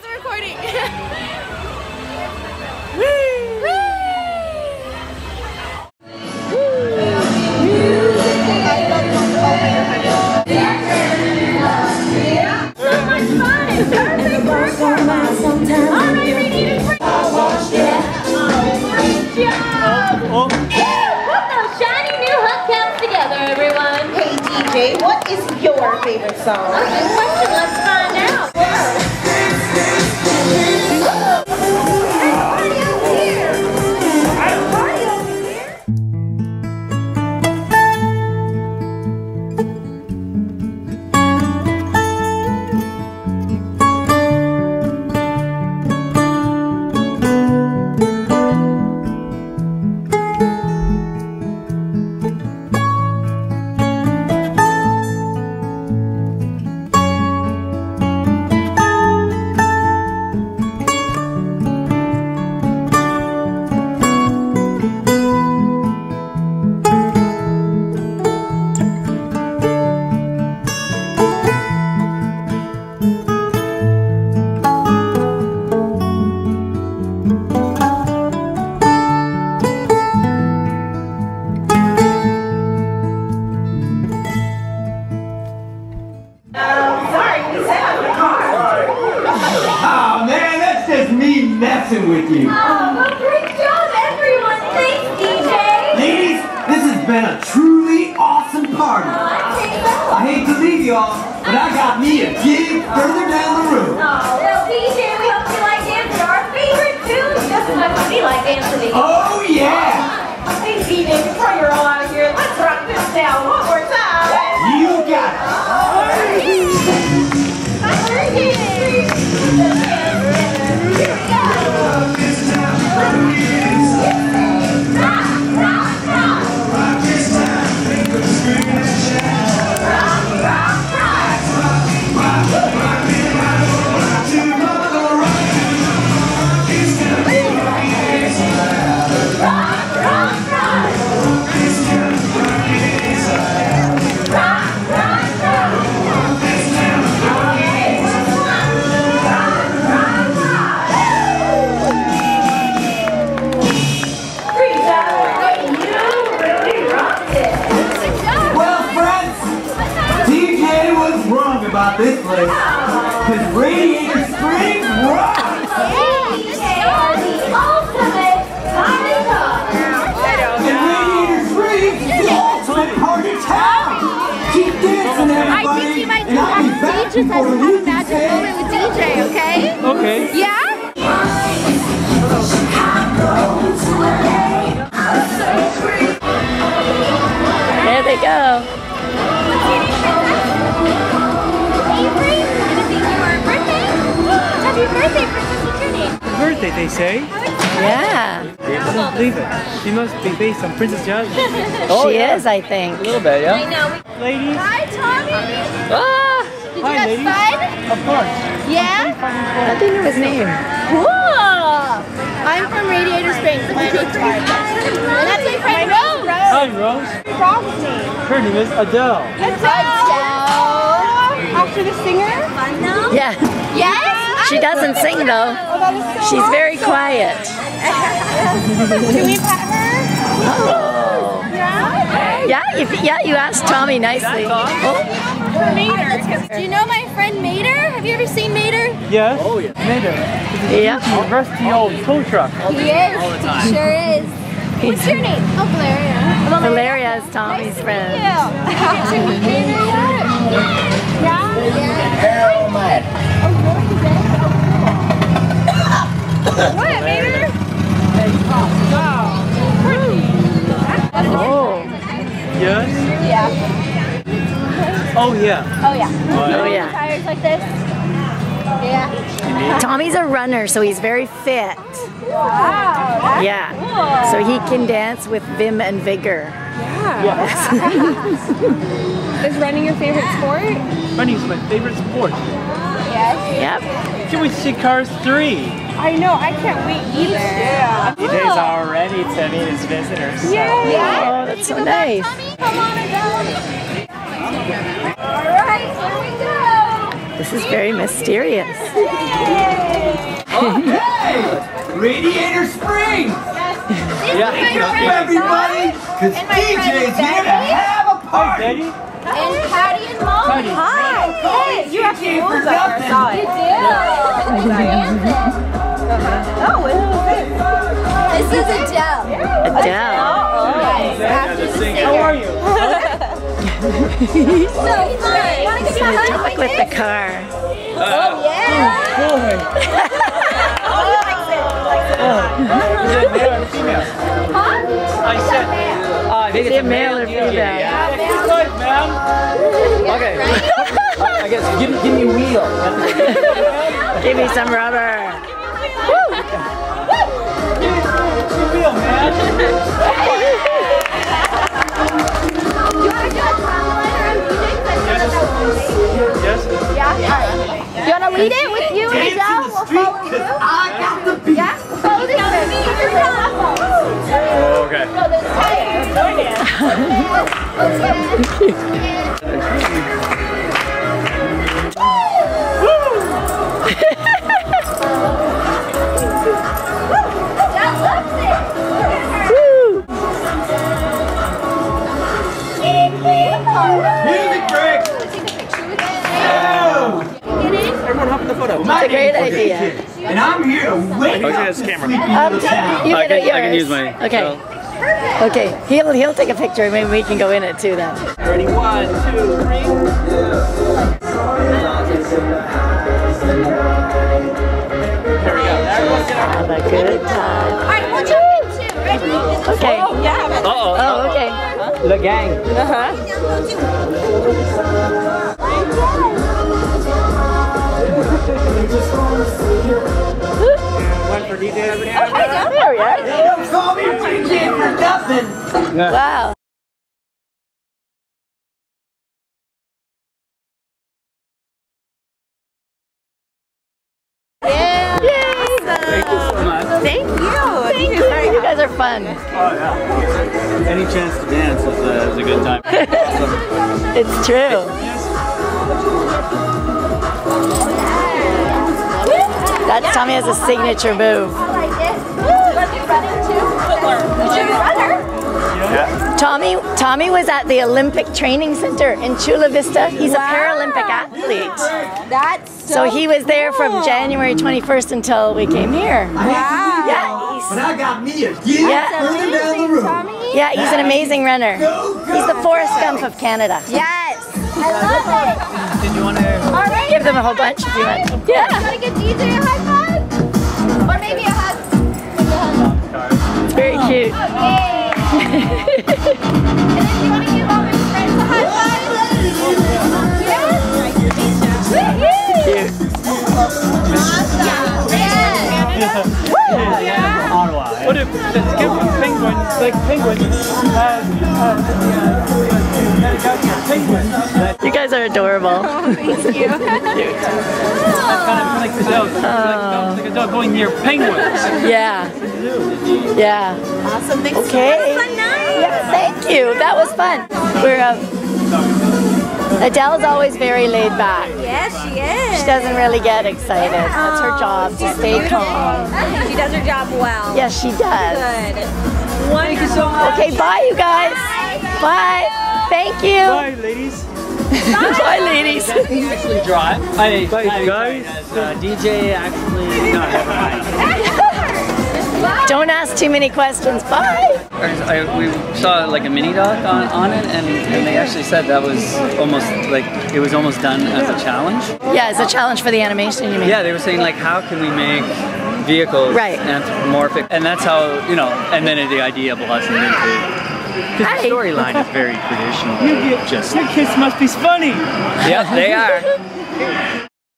wasn't recording. Put those shiny new hubcaps together, everyone. Hey DJ, what is your favorite song? Good question. With you. Oh, great job, everyone. Thanks, DJ. Ladies, this has been a truly awesome party. Oh, I hate to leave y'all, but I got me a gig this place. Cause Radiator Springs rocks. And Radiator Springs the ultimate party town. Keep dancing, I everybody. think you might and I'll be have back Sage just before has the to have a week magic moment with DJ, okay? Okay. Yeah? Maturity. Birthday, they say. Yeah, I don't believe it. She must be based on Princess Jasmine. oh, she is, I think. A little bit, I yeah. know. Ladies. Hi, Tommy. Ah, Did you Hi, have ladies. fun? Of course. Yeah? I didn't know his name. Cool. I'm from Radiator Springs. My name's Martha. And that's my friend Rose. Hi, Rose. Her name is Adele. Adele. After the singer? Yeah, Yes? She doesn't sing though. She's very quiet. Can we pet her? Oh. Yeah, if, yeah, you asked Tommy nicely. Oh, Mater. Do you know my friend Mater? Have you ever seen Mater? Yes. Oh, yeah. Later. yeah. A rusty old tow truck. He is. He sure is. What's your name? Oh, Valeria. Valeria is Tommy's friend. Have you met Mater yet? Yeah? What, Mater? Oh, Yes. Yeah. Oh, yeah. Oh, yeah. Oh, oh yeah. Tires like this? Yeah. Tommy's a runner, so he's very fit. Oh, wow. Yeah. Cool. So he can dance with vim and vigor. Yeah. Yes. Is running your favorite sport? Running is my favorite sport. Yes. Yep. Can we see Cars 3? I know, I can't wait either. Yeah. DJ's oh. all ready to meet his visitors. so- Oh, that's so nice. Tommy, come on, Adele. All right, here we go. This is very mysterious. Hey! Radiator Springs! Welcome everybody! Cause DJ's here to have a party! Daddy? And Patty and Molly. Hi! Hey, you have to move that This is Adele. Adele. After the singer. How are you? So fun. Want to get a Talk with the car. Oh, yeah. Is it male or female? I said. Uh, I think Is it male or female? Yeah. Good, ma'am. Okay. I guess give, give me a wheel. Give me some rubber. Give me a wheel, man. Yes. You want to lead it with you and Adele? We'll follow you. I got the beat! Yeah? Follow the Oh, okay. So there's Woo! The a great idea. Kid, And I'm here to wake Okay, up that's the camera. sleepy Um, little town. you I can, can- I can use my Okay. phone. Okay. He'll he'll take a picture. and Maybe we can go in it too then. Ready? One, two, three. Here we go. Everyone get up. Have a good time. All right, we'll jump in too. Ready? Okay. Uh-oh. Oh, okay. The gang. One for DJ. There we are. Don't call me DJ for nothing! Wow. Yeah. Yay! Thank you so much. Thank you. Thank you. You guys are fun. Oh, Any chance to dance is a, is a good time. It's true. That's Tommy has a signature move. I like it. Let me run it too. You should be runner. Tommy Tommy was at the Olympic Training Center in Chula Vista. He's a Paralympic athlete. That's So so he was there from January 21st until we came here. Wow. Yeah, he's, But I got me a gift Yeah. further down the road. yeah, he's an amazing runner. Go, go, He's the Forrest. Gump of Canada. Yes. I love it. Did you want to? All right. Give them a whole bunch if you want. Yeah, want to give DJ a high five? Or maybe a hug? Maybe a hug. it's very cute. Yay. and then do you want to give all your friends a high five? Yes. Cute. Yeah. Ottawa. What if the penguins, like penguins, have, have penguins? You guys adorable. Kind of like the dog, like, like a dog going near penguins. Yeah. Yeah. Awesome. Thanks Okay. for night. Yeah, thank you. That was fun. We're um, Adele's always very laid back. Yes, she is. She doesn't really get excited. That's her job to stay calm. She does her job well. Yes, she does. Good. Thank you so much. Okay, bye, you guys. Bye. Thank you. Bye, ladies. Bye, ladies. You actually drive. I, Bye, I- guys. As, uh, DJ actually. No, never. Don't ask too many questions. Bye. I, we saw like a mini doc on, on it, and, and they actually said that was almost like it was almost done as a challenge. Yeah, it's a challenge for the animation, you mean? Yeah, they were saying like, how can we make vehicles Right. anthropomorphic? And that's how you know. And then the idea blossomed into. The storyline is very traditional. Just Your kids must be funny. yeah, they are.